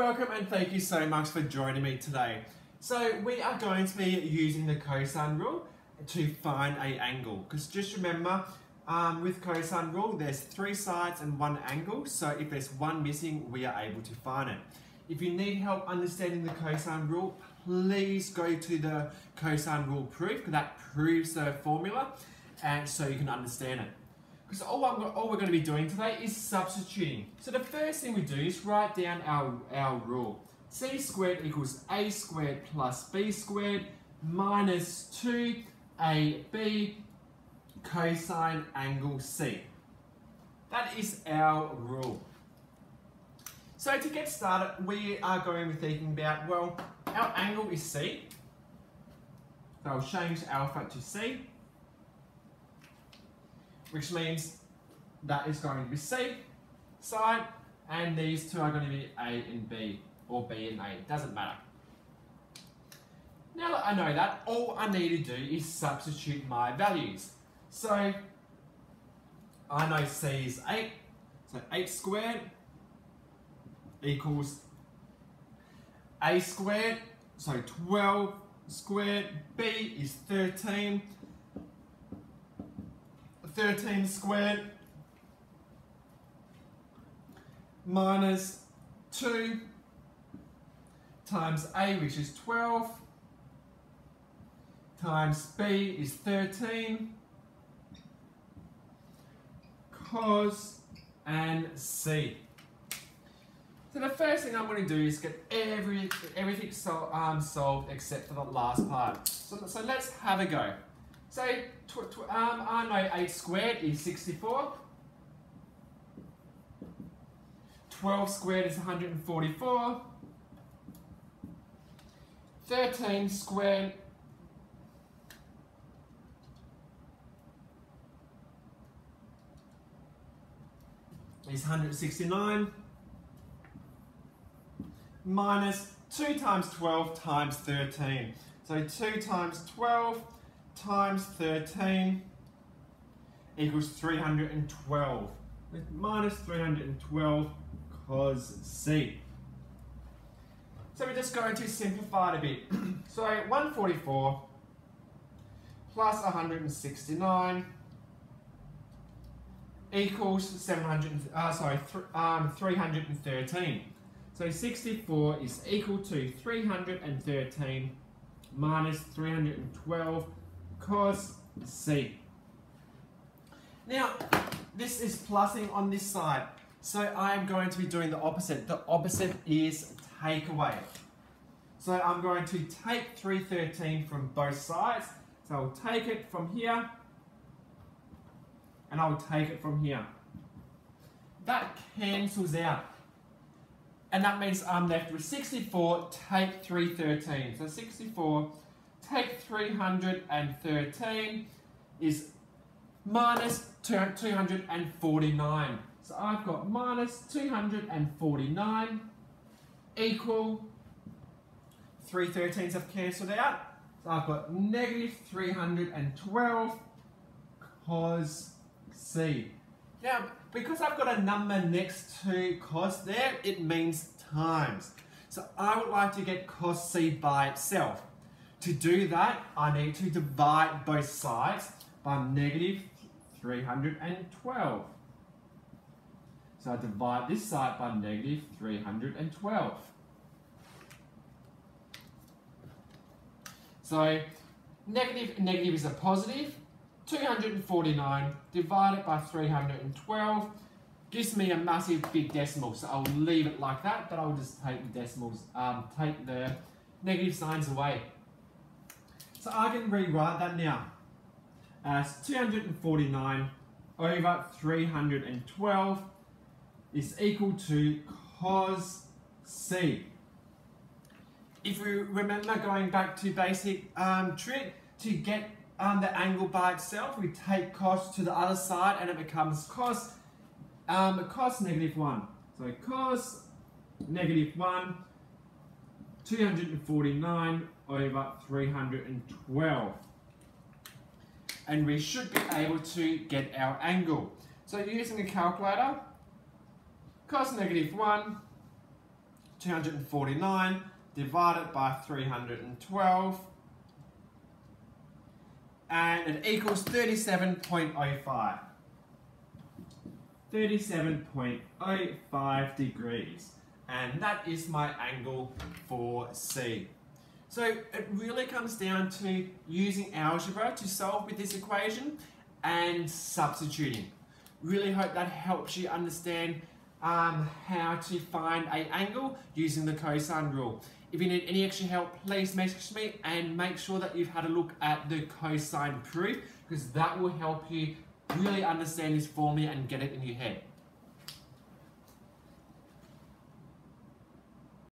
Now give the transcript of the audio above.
Welcome and thank you so much for joining me today. So we are going to be using the cosine rule to find a angle because just remember um, with cosine rule there's three sides and one angle so if there's one missing we are able to find it. If you need help understanding the cosine rule please go to the cosine rule proof because that proves the formula and so you can understand it. Because all, all, we're going to be doing today is substituting. So the first thing we do is write down our, our rule. c squared equals a squared plus b squared minus 2ab cosine angle c. That is our rule. So to get started, we are going to be thinking about, well, our angle is c. So I'll change alpha to c which means that is going to be C side, and these two are going to be A and B, or B and A, it doesn't matter. Now that I know that, all I need to do is substitute my values. So, I know C is 8, so 8 squared equals A squared, so 12 squared, B is 13, 13 squared minus 2 times A, which is 12, times B is 13, cos and C. So the first thing I'm going to do is get every, everything so, um, solved except for the last part. So, so let's have a go. Tw um, I know 8 squared is 64. 12 squared is 144. 13 squared is 169 minus 2 times 12 times 13. So 2 times 12 times 13 equals 312 with minus 312 cos C. So we're just going to simplify it a bit. so 144 plus 169 equals 700, uh, sorry, th um, 313. So 64 is equal to 313 minus 312 cos C. Now, this is plussing on this side. So I am going to be doing the opposite. The opposite is take away. So I'm going to take 313 from both sides. So I'll take it from here and I'll take it from here. That cancels out. And that means I'm left with 64, take 313. So 64 take 313 is minus 249. So I've got minus 249 equal 313s have cancelled out. So I've got negative 312 cos C. Now, because I've got a number next to cos there, it means times. So I would like to get cos C by itself. To do that, I need to divide both sides by negative 312. So I divide this side by negative 312. So negative negative is a positive. 249 divided by 312 gives me a massive big decimal. So I'll leave it like that, but I'll just take the decimals, um, take the negative signs away. So I can rewrite that now as 249 over 312 is equal to cos C. If we remember going back to basic um, trick, to get um, the angle by itself, we take cos to the other side and it becomes cos, um, cos negative 1. So cos negative 1, 249 over 312. And we should be able to get our angle. So using a calculator, cos negative 1 249 divided by 312 and it equals 37.05. 37.05 degrees and that is my angle for C. So it really comes down to using algebra to solve with this equation and substituting. Really hope that helps you understand um, how to find a angle using the cosine rule. If you need any extra help, please message me and make sure that you've had a look at the cosine proof because that will help you really understand this formula and get it in your head.